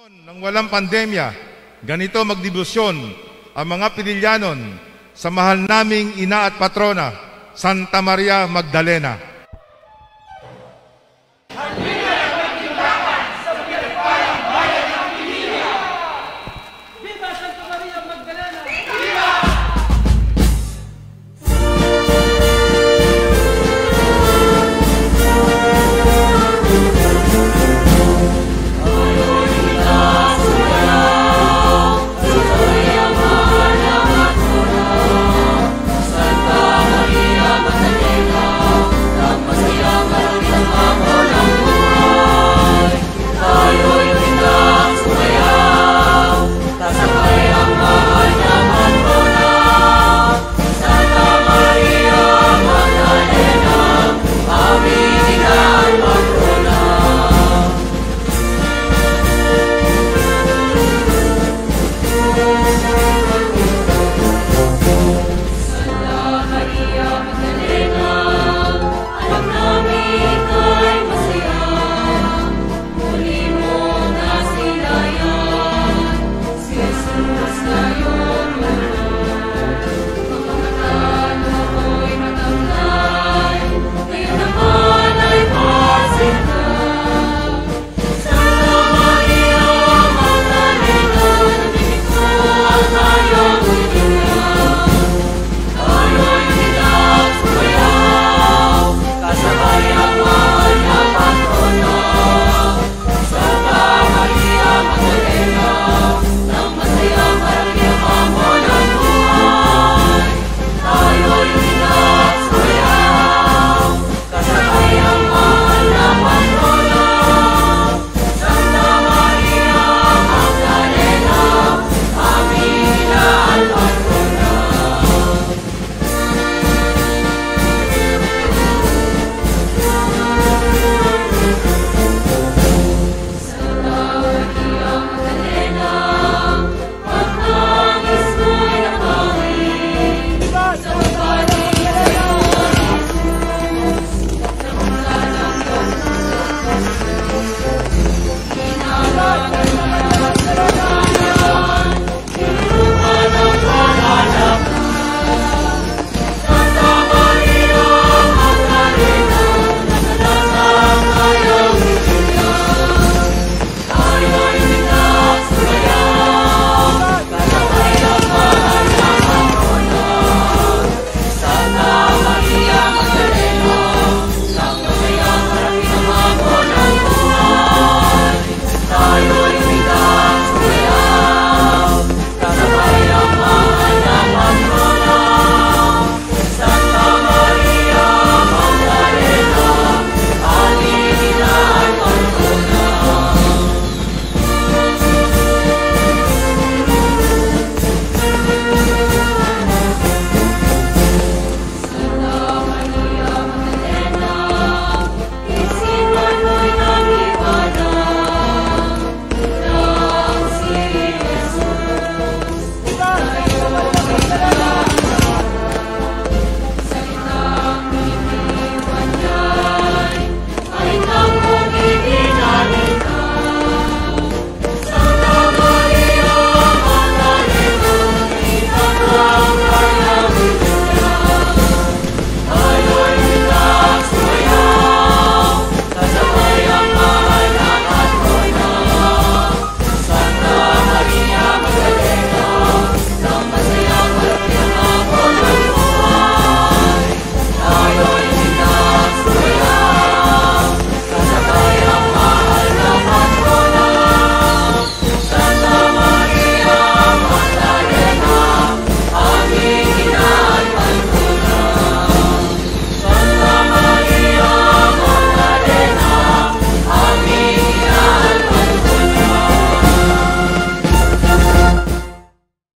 Nang walang pandemya, ganito magdibusyon ang mga Pililyanon sa mahal naming ina at patrona, Santa Maria Magdalena.